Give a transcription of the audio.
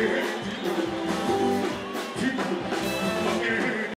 Thank you.